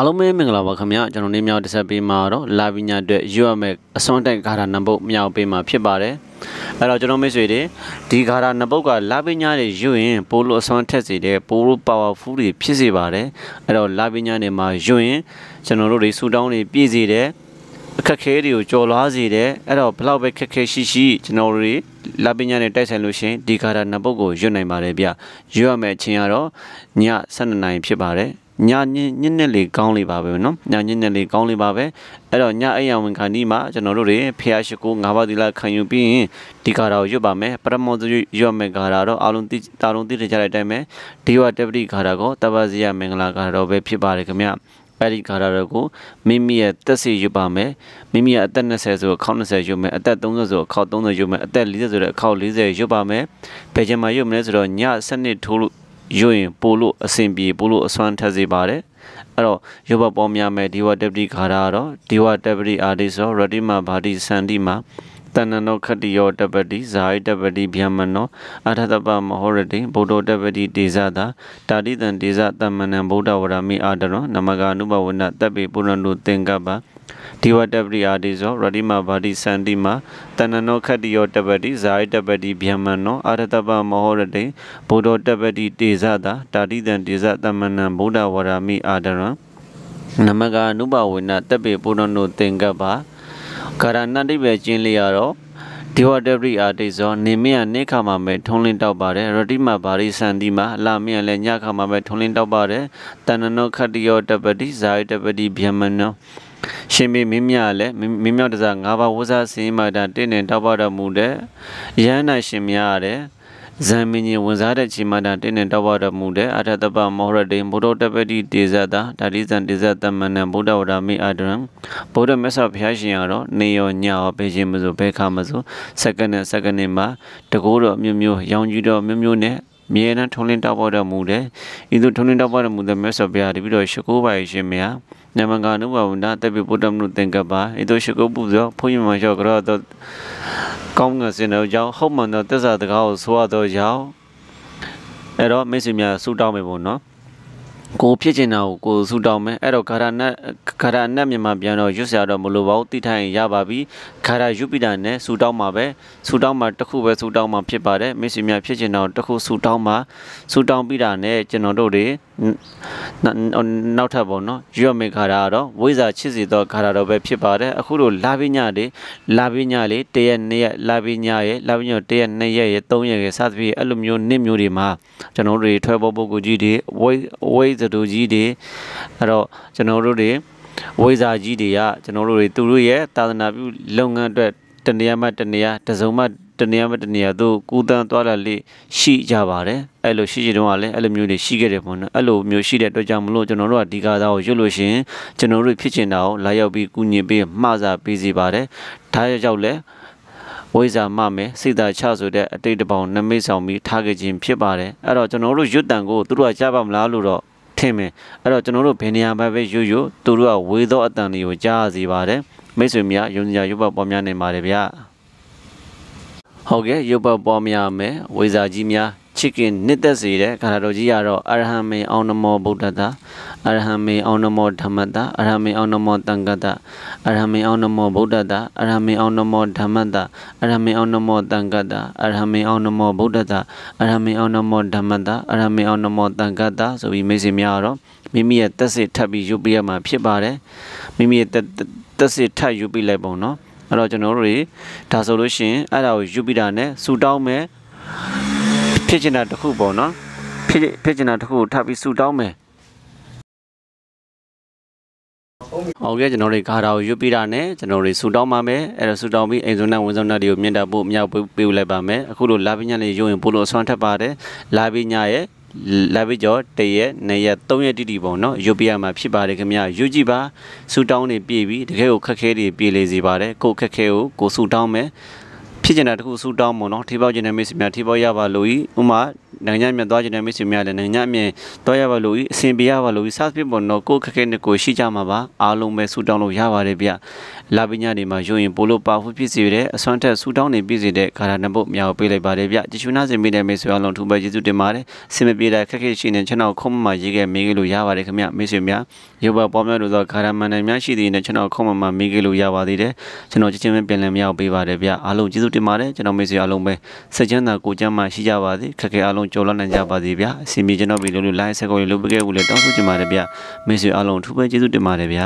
အားလုံးပဲမင်္ဂလာပါခင်ဗျာကျွန်တော်နေမြောက်တစ်ဆက်ပေးမှာတော့လာပညာအတွက်ရွတ်ရမယ့်အစွမ်းတက်ဂါထာနံပုတ်မြောက်ပေးမှာဖြစ်ပါတယ်အဲ့တော့ကျွန်တော်မိတ်ဆွေတွေဒီဂါထာနံပုတ်ကလာပညာတွေရွတ်ရင်ပိုလို့အစွမ်းထက်စေတဲ့ပိုလို့ powerful တွေဖြစ်စေပါတယ်အဲ့တော့လာပညာတွေမှာရွတ်ရင်ကျွန်တော်တို့တွေဆူတောင်းတွေပြည့်စေတဲ့အခက်ခဲတွေကိုကြော်လွားစေတယ်အဲ့တော့ဘလောက်ပဲခက်ခဲရှိရှိကျွန်တော်တို့တွေလာပညာနဲ့တိုက်ဆိုင်လို့ရှင်ဒီဂါထာနံပုတ်ကိုရွတ်နိုင်ပါတယ်ဗျရွတ်ရမယ့်အချိန်ကတော့ည7:00နာရီဖြစ်ပါတယ် ညညညညလေးကောင်းလေးပါပဲနော်ညညညလေးကောင်းလေးပါပဲအဲ့တော့ညအိယံဝန်ခန္ဒီမှာကျွန်တော်တို့တွေဖျားရှိကို၅ပါးသီလခံယူပြီးရင်ဒီကာရာကိုရွတ်ပါမယ်ပရမောဇရွတ်မယ်ကာရာတော့အလုံးတိတာလုံးတိတကြတဲ့အတိုင်းပဲဒီဝတ္တပတိကာရာကိုတပ္ပဇိယမင်္ဂလာကာရာတော့ပဲဖြစ်ပါတယ်ခင်ဗျအဲ့ဒီကာရာတော့ကိုမိမိရဲ့တက်စီရွတ်ပါမယ်မိမိရဲ့အသက်20ဆိုခေါက်20ရွတ်မယ်အသက်30ဆိုခေါက်30ရွတ်မယ်အသက်40ဆိုတဲ့ခေါက်40ရွတ်ပါမယ်ဘယ်ချိန်မှာရွတ်မလဲဆိုတော့ည7နှစ်ထိုးလို့ ရွတ်ရင်ပို့လို့အဆင်ပြေပို့လို့အစွမ်းထက်စေပါတယ်အဲ့တော့ရုပ်ဘပေါ်များမဲ့ဒီဝတပတိခါရာတော့ဒီဝတပတိအာတိဆိုရတိမဘာတိစန္တိမှာတဏ္ဏနောခတိယောတပတိဇာယတပတိဗျမနောအထတပမဟောရတိဗုဒ္ဓတပတိတေဇတာတာတိတံတေဇတမ္မနံဗုဒ္ဓဝရမိအာတရောနမဂာနုဘဝနတပ်ပေပုရဏုသင်္ကပ္ပ ဒီဝတပရိအာတိဇောရတိမဘာတိစန္တိမတဏ္ဏနောခတ္တိယောတပတိဇာယတပတိဗျမနောအာရတပမဟောရတိဘုဒ္ဓတပတိတေဇတာတာတိတံတေဇတမ္မနံဗုဒ္ဓဝရမိအာတရံနမကနုဘဝေနတပ်ပေပုရဏုသင်္ကပ္ပကာရဏတိပဲကျင်းလျရတော့ဒီဝတပရိအာတိဇောနေမယနေခါမှာပဲထုံးလင်းတောက်ပါတယ်ရတိမဘာရိစန္တိမှာလာမယလည်းညခါမှာပဲထုံးလင်းတောက်ပါတယ်တဏ္ဏနောခတ္တိယောတပတိဇာယတပတိဗျမနော ရှင်မေမင်းမြလည်းမင်းမြောက်တစား၅ပါးဝဇာစင်းမာတာတင့်နေတောက်ပါတော်မူတဲ့ယန္နာရှင်များရတယ်ဇံမင်းကြီးဝန်စားတဲ့ချိန်မှတာတင်းနဲ့တောက်ပါတော်မူတဲ့အထတပမောရတေဘုဒ္ဓတပတိတေဇတာဓာတိဇံတေဇတမဏံဗုဒ္ဓဝရမိအာဒရံဗုဒ္ဓမြတ်စွာဘုရားရှင်ကတော့နေရောညရောဘယ်ခြင်းမဆိုဘယ်ခါမဆိုစက္ကန့်နဲ့စက္ကန့်နဲ့မှာတကိုးတော်မျိုးမျိုးရောင်ကြီးတော်မျိုးမျိုးနဲ့ မြေနံထုံးလင်းတောက်ပေါ်တော်မူတယ်ဤသို့ထုံးလင်းတောက်ပေါ်တော်မူတဲ့မြတ်စွာဘုရားတပည့်တော်ရှ िख ိုးပါရှင်မြတ်နမကနုဘဝန္ဒတပိပုတ္တမနုသင်္ကပ္ပဤသို့ရှ िख ိုးပူဇော်ဘုန်းကြီးမလျှော့ကြောတော့ကောင်းငယ်စင်တော်ကြောင့်ဟုတ်မှန်သောတစ္ဆာတကားကိုဆိုရသောကြောင့်အဲ့တော့မိတ်ဆွေများဆူတောင်းမယ်ပေါ့နော် ကိုဖြစ်ချင်တာကိုကိုဆူတောင်းမယ်အဲ့တော့ဂါရနတ်ဂါရနတ်မြန်မာပြန်တော့ရွတ်ဆရာတော့မလိုပါဘူးတိထိုင်ရပါပြီဂါရယူပိတာနဲ့ဆူတောင်းမှာပဲဆူတောင်းမှာတစ်ခုပဲဆူတောင်းမှာဖြစ်ပါတယ်မိတ်ဆွေများဖြစ်ချင်တာတစ်ခုဆူတောင်းမှာဆူတောင်းပြီးတာနဲ့ကျွန်တော်တို့တွေနောက်ထပ်ပေါ့နော်ရွတ်မေခါတာကတော့ဝိဇာချစ်စီသောခါတာတော့ပဲဖြစ်ပါတယ်အခုလိုလာပညာတွေလာပညာလေးတရက်နှစ်ရက်လာပညာရဲ့လာပညာတရက်နှစ်ရက်ရဲ့သုံးရက်ရဲ့စသဖြင့်အဲ့လိုမျိုးနှစ်မျိုးတွေမှာကျွန်တော်တို့တွေထွဲပေါ်ပုဂ္ဂိုလ်ကြီးတွေဝိဝိဇတူကြီးတွေအဲ့တော့ကျွန်တော်တို့တွေဝိဇာကြီးတွေကကျွန်တော်တို့တွေသူတို့ရဲ့သာသနာပြုလုပ်ငန်းအတွက်တနေရာမှတနေရာတစုံမှတနေရာမတနေရာသို့ကူတန်းသွားလာလေရှိကြပါတယ်အဲ့လိုရှိကြတော့လည်းအဲ့လိုမျိုးတွေရှိခဲ့တယ်ပေါ့နော်အဲ့လိုမျိုးရှိတဲ့အတွက်ကြောင့်မလို့ကျွန်တော်တို့ကဒီကားသားကိုရွတ်လို့ရှိရင်ကျွန်တော်တို့ဖြစ်ချင်တာကိုလာရောက်ပြီးကူညီပေးမှာစာပေးစီပါတယ်ဒါကြောင့်လည်းဝိဇာမမယ်စိတ်သာချဆိုတဲ့အတိတ်တပေါင်းနမိတ်ဆောင်ပြီးထားခဲ့ခြင်းဖြစ်ပါတယ်အဲ့တော့ကျွန်တော်တို့ရွတ်တန်ကိုသူတို့ကကြားပါမလားလို့တော့ ထင်မယ်အဲ့တော့ကျွန်တော်တို့ဘယ်နေရာမှာပဲရွတ်ရွတ်သူတို့ကဝေသောအတန်တွေကိုကြားစီပါတယ်မိတ်ဆွေများယုံကြည်ရွတ်ပေါ်များနေပါတယ်ဗျာဟုတ်ကဲ့ရုပ်ပတ်ပွားများမယ်ဝေစာကြီးများ ချစ်ခင်နှစ်သက်စေတဲ့ခန္ဓာတော်ကြီးရတော့အရဟံမေအောင်နမောဗုဒ္ဓတာအရဟံမေအောင်နမောဓမ္မတာအရဟံမေအောင်နမောတံဂတအရဟံမေအောင်နမောဗုဒ္ဓတာအရဟံမေအောင်နမောဓမ္မတာအရဟံမေအောင်နမောတံဂတအရဟံမေအောင်နမောဗုဒ္ဓတာအရဟံမေအောင်နမောဓမ္မတာအရဟံမေအောင်နမောတံဂတဆိုပြီးမိတ်ဆွေများတော့မိမိရဲ့တက်စစ်ထပ်ပြီးယူပြရမှာဖြစ်ပါတယ်မိမိရဲ့တက်စစ်ထပ်ယူပြလိုက်ပုံနော်အဲ့တော့ကျွန်တော်တို့တွေဒါဆိုလို့ရှိရင်အဲ့ဒါကိုယူပိတာနဲ့ဆူတောင်းမယ် ဖြစ်ချင်တာတစ်ခုပေါ့နော်ဖြစ်ဖြစ်ချင်တာတစ်ခုကိုထပ်ပြီးဆူတောင်းမယ်ဟုတ်ကဲ့ကျွန်တော်တွေဂါတာကိုရွတ်ပြတာနဲ့ကျွန်တော်တွေဆူတောင်းပါမယ်အဲ့တော့ဆူတောင်းပြီးအိမ်စုံနဲ့ဝန်ဆောင်နဲ့တွေကိုမြင့်တာဖို့မြောက်ပေးလိုက်ပါမယ်အခုလိုလာပညာလေးရုံရင်ပို့လို့အစွမ်းထပ်ပါတယ်လာပညာရဲ့လာပြီးကြောတရက်နှစ်ရက်သုံးရက်တိတိပေါ့နော်ယူပြရမှာဖြစ်ပါတယ်ခင်ဗျယူကြည့်ပါဆူတောင်းနေပြည့်ပြီတကယ်ကိုခက်ခဲတွေပြေလေစီပါတယ်ကိုခက်ခဲကိုကိုဆူတောင်းမယ် ဖြဖြစ်ကျင်တာတစ်ခုဆူတောင်းမို့နော်ထိပေါက်ကျင်တဲ့မိတ်ဆွေများထိပေါက်ရပါလို့ဤဥမာနိုင်ငံမြတ်သွားကျင်တဲ့မိတ်ဆွေများလည်းနိုင်ငံအမြင်သွားရပါလို့ဤအစဉ်ပြရပါလို့ဤစသဖြင့်ပေါ့နော်ကိုယ်ခက်ခဲနဲ့ကိုရှိကြမှာပါအားလုံးပဲဆူတောင်းလို့ရပါတယ်ဗျလာပညာတွေမှာရုံရင်ပိုလို့ပါဖို့ဖြစ်စေတဲ့အစွမ်းထက်ဆူတောင်းနေပြည့်စေတဲ့ခါရနှစ်ပုတ်မြောက်ပေးလိုက်ပါတယ်ဗျကြည်ချူနာစင်မိတဲ့မိတ်ဆွေအလုံးထူပဲကျေးဇူးတင်ပါတယ်စင်မပြေတဲ့ခက်ခဲရှိနေကျွန်တော်ခုံးမမရေးခဲ့မေးခဲ့လို့ရပါတယ်ခင်ဗျမိတ်ဆွေများရုပ်ပါပေါ်များလို့ဆိုခါရမန်နိုင်များရှိသေးတယ်ကျွန်တော်ခုံးမမမေးခဲ့လို့ရပါသေးတယ်ကျွန်တော်ချက်ချင်းပဲပြန်လည်မြောက်ပေးပါတယ်ဗျအားလုံးကျေးဇူးတင်ပါတယ်ကျွန်တော်မိတ်ဆွေအလုံးပဲစိတ်ချမ်းသာကိုယ်ချမ်းသာရှိကြပါစေခက်ခဲအလုံးကြော်လွှတ်နိုင်ကြပါစေဗျအစီအမီကျွန်တော်ပြီလို့ line ဆက်ကိုလို့လုပ်ပေးခဲ့ဘူးလေတောင်းဆိုချင်ပါတယ်ဗျမိတ်ဆွေအလုံးထူပဲကျေးဇူးတင်ပါတယ်ဗျ